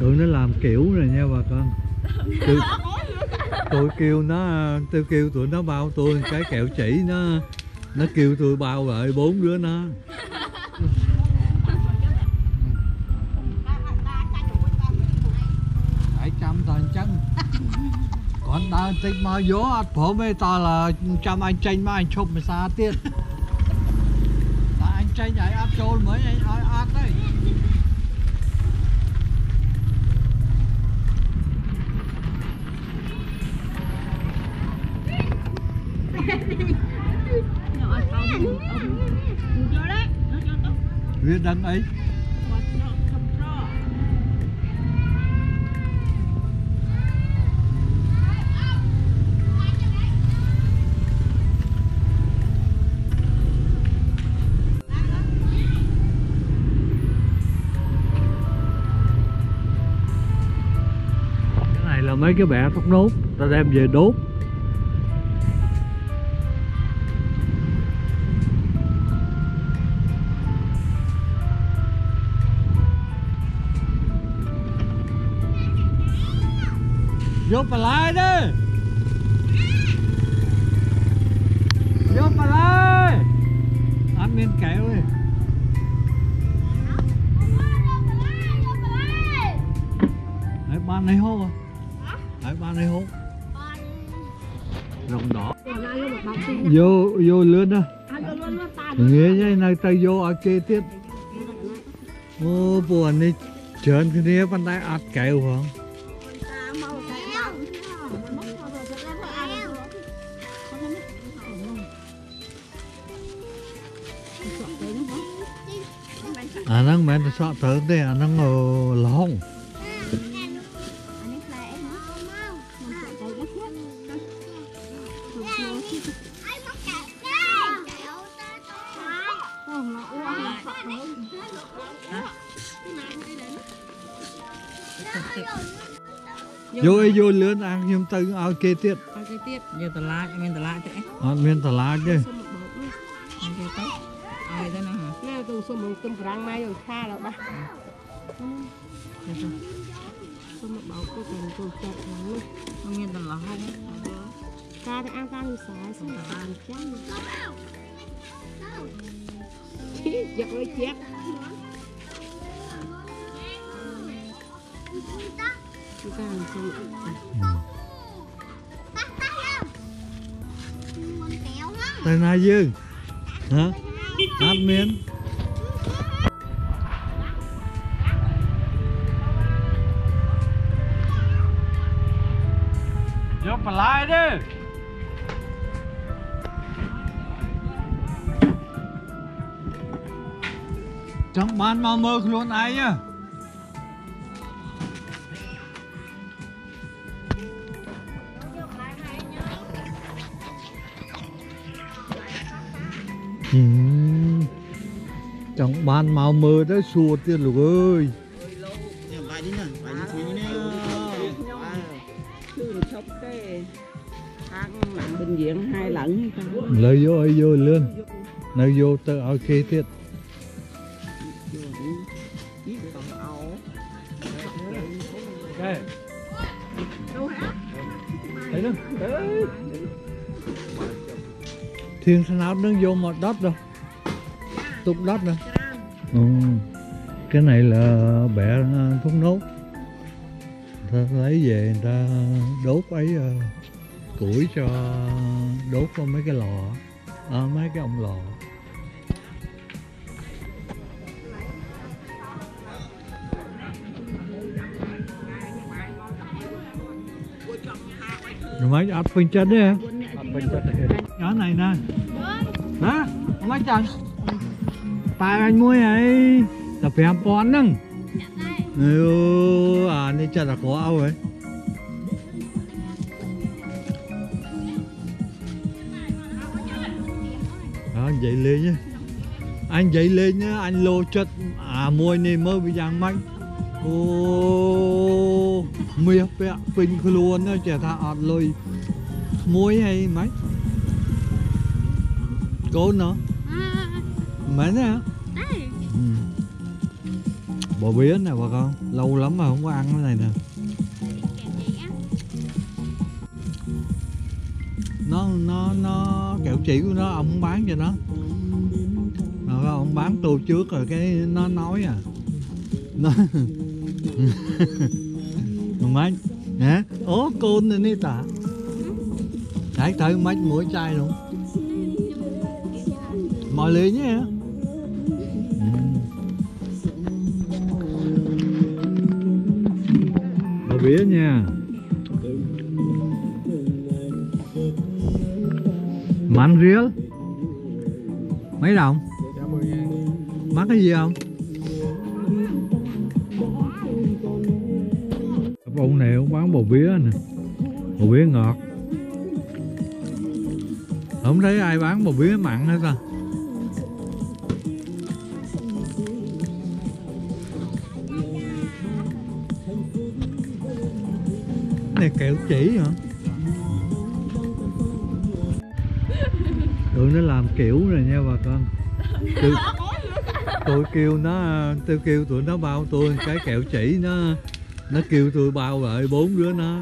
tụi nó làm kiểu rồi nha bà con. Tôi, tôi kêu nó tôi kêu tụi nó bao tôi cái kẹo chỉ nó. Nó kêu tôi bao lại bốn đứa nó. Còn ta tích mà vô phổ mê ta là trăm anh tranh mà anh chụp mà xa tiết. Ta anh tranh ấy áp trôn mới anh ác đấy nhỏ không vô đấy nó cho tốt viết đăng ấy. Cái này là mấy cái bẹ tóc nốt. Ta đem về đốt. Vô bà lai đi. Vô bà lai. Ăn miếng kẹo đi. Đấy, ban này hô à. Đấy, ban này hô. Rồng đỏ. Vô vô lướt đó nghĩa như này ta vô ở kia tiếp. Ô buồn đi trơn cái này bàn tay ạt kẹo không អាហ្នឹងមិនមែនទៅសក់ត្រូវទេអាហ្នឹងលហុង យកឲ្យយកលឿនអាខ្ញុំទៅឲ្យគេទៀតឲ្យគេទៀតយកតឡាចអត់មានតឡាចទេអត់មានតឡាចទេគេទៅឲ្យទៅណាណាទៅសុំមកទុំប្រាំងម៉ែយកខាដល់បាក់សុំមកបោកទៅទៅចាក់នោះអត់មានតឡាហុំការទៅអានការវិស័យសុំតឡាអញ្ចឹងយកឲ្យជែក Thank you. chú vàng không tay nai dương. Hả? Hát miếng vô phải lại đi. Chẳng bàn mau mơ luôn ai nhá Ừ. chẳng Trong ban màu mơ đấy xua tiên lục ơi. Bài bệnh viện hai lần hay vô ơi vô luôn Nơi vô tự ở tiết Ok Thấy Thiên sao nào đứng vô một đất đâu. Túc đất đâu ừ. Cái này là bẹ à, thuốc nốt. Người ta lấy về người ta đốt ấy à, củi cho đốt vào mấy cái lò à, mấy cái ông lò. Rồi mấy ập bên trên đấy em nhỏ này nè mấy chân tay anh mua ấy tập phải làm pon nâng. Ừ à này chắc là có áo ấy. Đó anh dậy lên nhá. Anh dậy lên nhá anh lô chất. À môi này mơ bị giang mạnh. Ô mía bẹ phình luôn đó trẻ thà ọt lôi muối hay mấy cô nó mấy nè ừ. bò bía nè bà con lâu lắm mà không có ăn cái này nè. Nó nó nó kẹo chỉ của nó ông bán cho nó. Rồi ông bán tô trước rồi cái nó nói à. Nó mấy hả? Ố côn nè ta Đấy tới mấy mỗi chai luôn Mọi lý nhé. Bò bía nha. Mắm riếu Mấy đồng? Mắc cái gì không? Ông này ông bán bò bía nè. Bò bía ngọt. Không thấy ai bán bò bía mặn hết sao này kẹo chỉ hả? Tụi nó làm kiểu rồi nha bà con. Tôi, tôi kêu nó tôi kêu tụi nó bao tôi cái kẹo chỉ nó nó kêu tôi bao lại bốn đứa nó.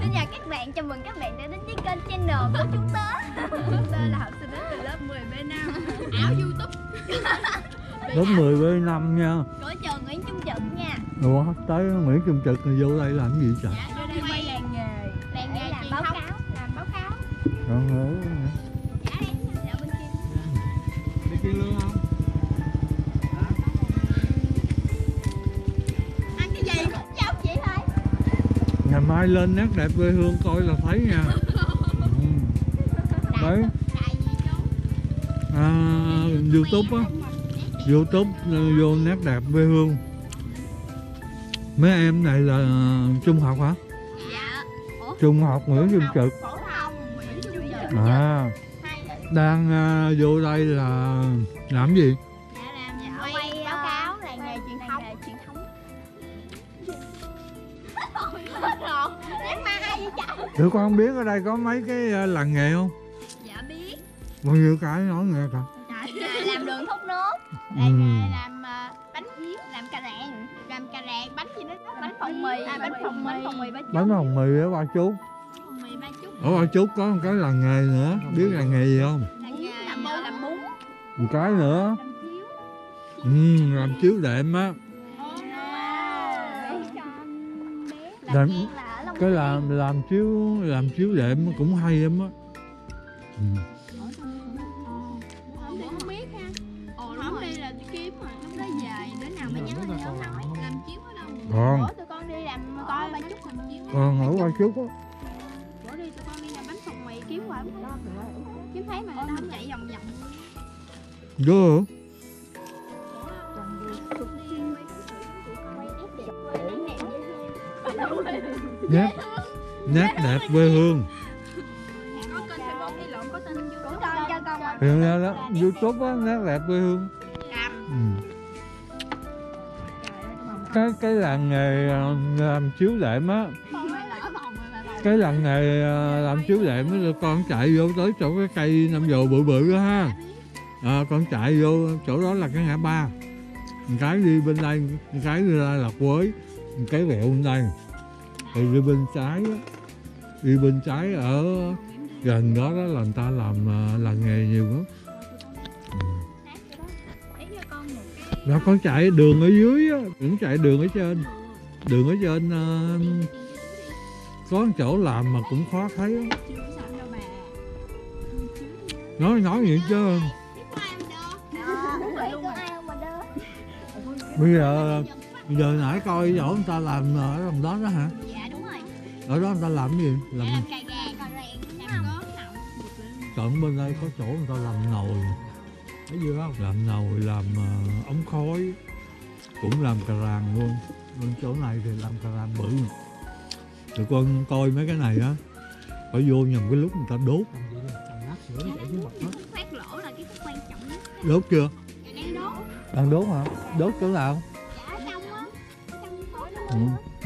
Xin chào các bạn, chào mừng các bạn đã đến với kênh channel của chúng tớ. Chúng tớ là học sinh đến từ lớp 10B5 Ảo Youtube lớp 10 b năm nha Ủa tới Nguyễn Trung Trực rồi vô đây làm gì trời? Dạ, vô đây quay làng nghề. Làng nghề làm báo cáo. Làm báo cáo. Con hổ Dạ đi, dạ bên kia. Đi kia lương không? Ăn cái gì? Chào chị thôi. Ngày mai lên nét đẹp quê hương coi là thấy nha. Ừ. Đấy. À, Youtube á. Youtube ờ, vô nét đẹp quê hương Mấy em này là trung học hả? Dạ. Trung học Nguyễn Trung Trực. À. Hai đang à, vô đây là làm gì? Dạ làm dạ, quay báo cáo làng nghề truyền thống. Truyền Tụi con biết ở đây có mấy cái à, làng nghề không? Dạ biết. Bao nhiêu cái nói nghe coi. Trời, làm đường thốt nốt. Ừ. làng nghề cà ràng. Làm cà ràng bánh gì đó bánh phồng mì. à, bánh phồng mì bánh phồng mì ba chút Bánh hồng mì ở ba chút phồng mì ba chút Ở ba chút có một cái làng nghề nữa. Biết làng nghề gì không? làng nghề làm bún làm bún. Một cái nữa. Làm chiếu. ừ, Làm chiếu đệm á. Làm- Cái làm làm chiếu làm chiếu đệm cũng hay lắm á. Ừ. kiếm mà lúc đó về đứa nào mà nhớ thì nhớ nói làm chiếu ở đâu Còn bữa tụi con đi làm coi ba chút làm chiếu Còn ở ba chút á. Bữa đi tụi con đi làm bánh phồng mì kiếm thấy kiếm thấy mà nó không chạy vòng vòng. Vô hả? Nét Nét đẹp quê hương. Có kênh Facebook đi lộn có tên YouTube con cho con mà Hiện ra đó Youtube á Nét đẹp quê hương ừ. Cái cái làng nghề ờ, làm chiếu đệm á. Cái làng nghề ờ, làm chiếu đệm á là con chạy vô tới chỗ cái cây năm dầu bự bự đó ha. À, con chạy vô chỗ đó là cái ngã ba. Một cái đi bên đây một cái đi ra là quới một cái vẹo bên đây. Thì đi bên trái đó, đi bên trái ở gần đó đó là người ta làm làng nghề nhiều lắm. Đó con chạy đường ở dưới á đừng chạy đường ở trên. Đường ở trên ờ, có một chỗ làm mà cũng khó thấy á. Nói nói vậy chứ. Bây giờ bây giờ nãy coi chỗ người ta làm ở trong đó đó hả? Dạ đúng rồi ở đó người ta làm cái gì? Làm tận bên đây có chỗ người ta làm nồi thấy chưa không? Làm nồi làm ờ, ống khói cũng làm cà ràng luôn. Bên chỗ này thì làm cà ràng bự. Tụi con coi mấy cái này á phải vô nhầm cái lúc người ta đốt. Phát lỗ là cái khúc quan trọng nhất. Đốt chưa? Dạ đang đốt. Đang đốt hả? Đốt chỗ nào? Dạ ở trong á. Ở trong khối đó. Ừ.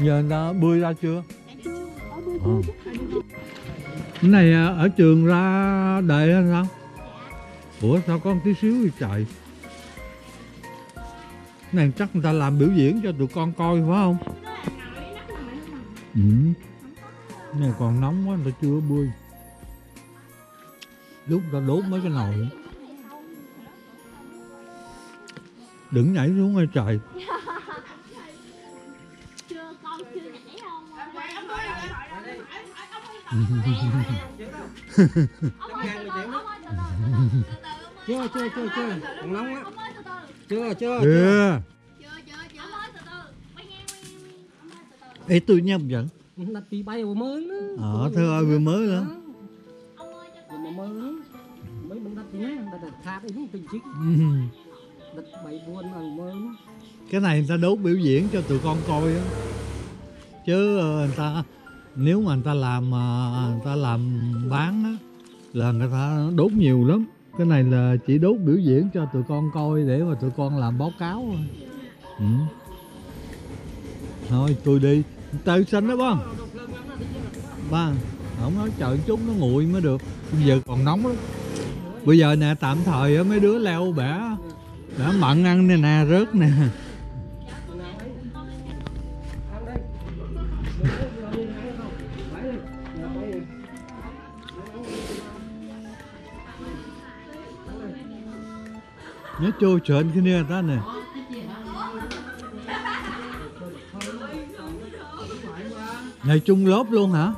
giờ người ta bươi ra chưa? Chưa. Ờ. cái này à, ở trường ra đề hay sao ủa sao có một tí xíu vậy trời? Này chắc người ta làm biểu diễn cho tụi con coi phải không? Ừ. Này còn nóng quá người ta chưa bươi. Lúc ta đốt mấy cái nồi. Đừng nhảy xuống ơi trời chưa chưa chưa chưa. Chưa chưa còn nóng á chưa. Chưa chưa ê tôi nhầm giận đặt tí bay vào mới nữa. Ờ thưa ơi vừa mới nữa. Mình đặt tí đặt tình Ừ. đặt bảy buôn mà mơ nữa. Cái này người ta đốt biểu diễn cho tụi con coi á. Chứ ờ, người ta nếu mà người ta làm ờ, người ta làm bán á là người ta đốt nhiều lắm. Cái này là chỉ đốt biểu diễn cho tụi con coi để mà tụi con làm báo cáo thôi. Ừ. thôi, tôi đi. Tự sinh đó, ba. Ba, không nói chờ chút, nó nguội mới được. Bây giờ còn nóng lắm. Bây giờ nè, tạm thời mấy đứa leo bẻ bẻ mặn ăn nè nè, rớt nè. Nhớ trôi trơn cái nè ta nè. Này chung lớp luôn hả?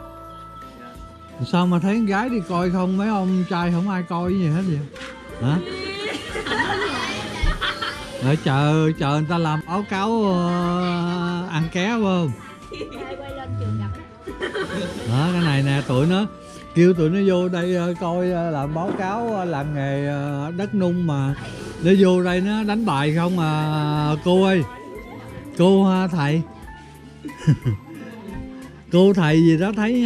Sao mà thấy con gái đi coi không? Mấy ông trai không ai coi gì hết vậy? Hả? Để chờ chờ người ta làm báo cáo ờ, ăn ké không? Đó. Cái này nè tụi nó kêu tụi nó vô đây ờ, coi ờ, làm báo cáo ờ, làm nghề đất nung mà. Nó vô đây nó đánh bài không à cô ơi? Cô ha, thầy. Cô thầy gì đó thấy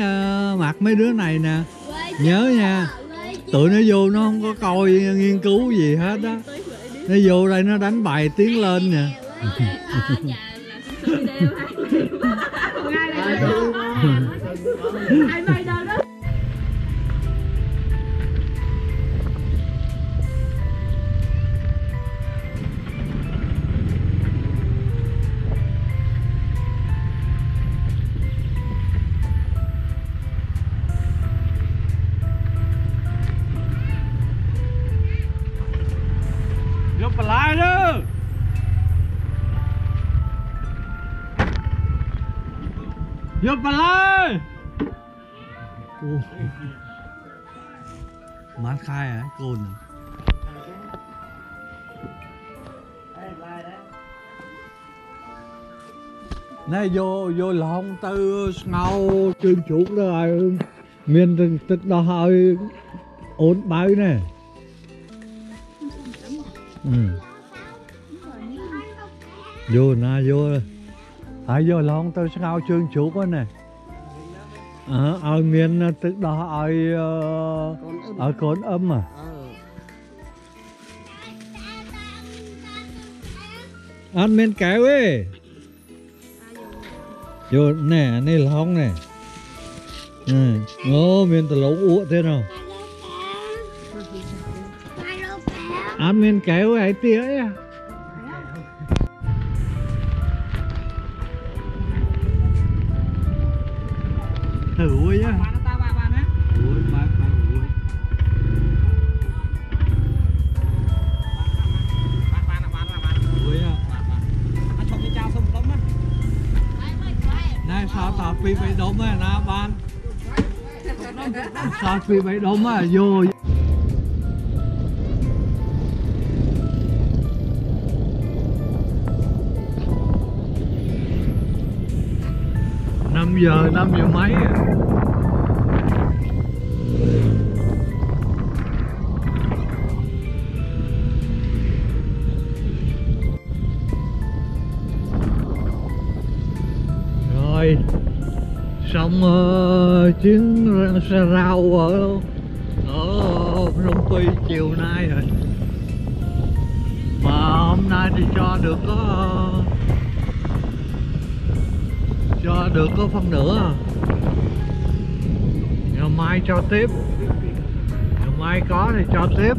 mặt mấy đứa này nè. Nhớ nha. Tụi nó vô nó không có coi nghiên cứu gì hết á. Nó vô đây nó đánh bài tiến lên nè. Vô vô bà mát khai à, cồn à. này vô vô lòng tư ngâu trường chuột đó rồi miền tức tức đó hơi ổn bao nè. Ừ. vô na vô ai vô lòng tư ngâu trường chuột đó nè. Ở ở miền tức đó ở ờ, ở cồn âm à? Ờ. Ăn men kéo ấy. Vô nè này không nè. Ừ. miền tờ lẩu ủa thế nào? Ăn men kéo ấy tía ấy. à ui á cái trao xong tống á này sao tao phi bay đốm á na ban. Sao phi bay đốm á vô năm giờ năm giờ mấy à? rồi xong uh, chuyến xe rau ở ở Phnom Phi chiều nay rồi. Mà hôm nay thì cho được có cho được có phân nửa à? ngày mai cho tiếp. Ngày mai có thì cho tiếp.